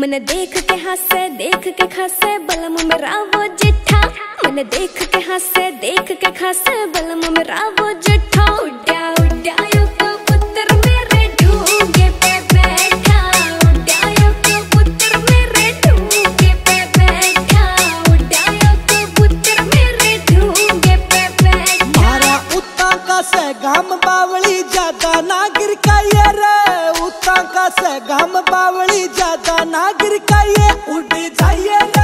मन देख के हंसे, देख के खसे, बलम मेरा वो जिठा। मन देख के हंसे, देख के खसे, बलम मेरा वो जिठा। उड्या उड्या, यो कबूतर मेरे ढूँगे पे बैठा। उड्या, यो कबूतर मेरे ढूँगे पे बैठा। उड्या, यो कबूतर मेरे ढूँगे पे बैठा। मारा उता का से गाम बावली ज़्यादा नागिर का ये रे। का से गम बावली ज़्यादा नागरिक उड़ जाइए।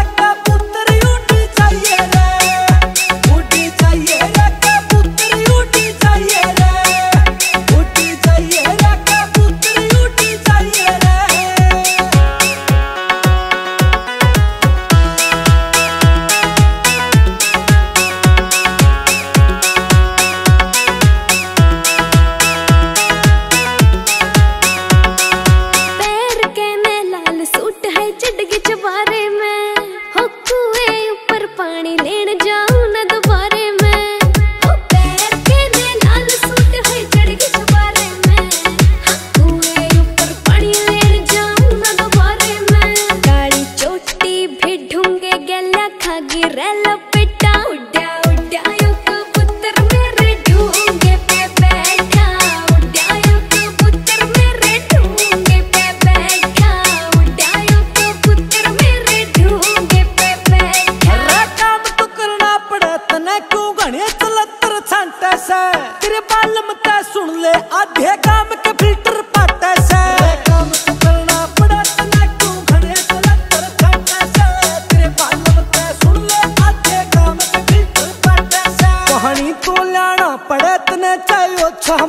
क्यों चलतर छांटे से। तेरे बाल ते सुन ले, आधे काम के फ़िल्टर पाटे से। तो पड़े तने क्यों घणे चलतर छांटे से। तेरे बालम ते सुन ले, आधे काम के फ़िल्टर पाटे से। कहानी तो लाना पड़े तने, चाहे छह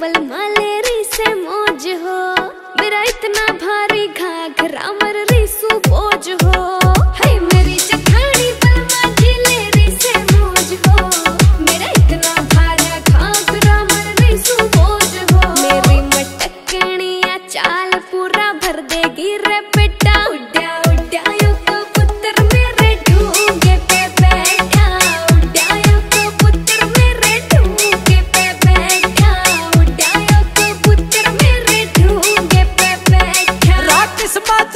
அவள்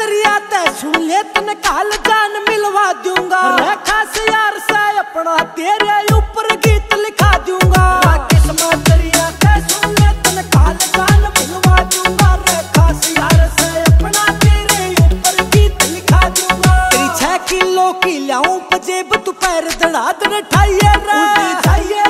राकेश ते सुन ले तन काल जान मिलवा दूँगा। खास यार से अपना तेरे ऊपर गीत लिखा दूँगा। राकेश बाजरिया ते सुन ले तन काल जान मिलवा दूँगा। खास यार से अपना तेरे ऊपर गीत लिखा दूँगा। तेरी छह किलो की लाऊं पजेब तू पैर दड़ा दड़ ठाइए रे। उड़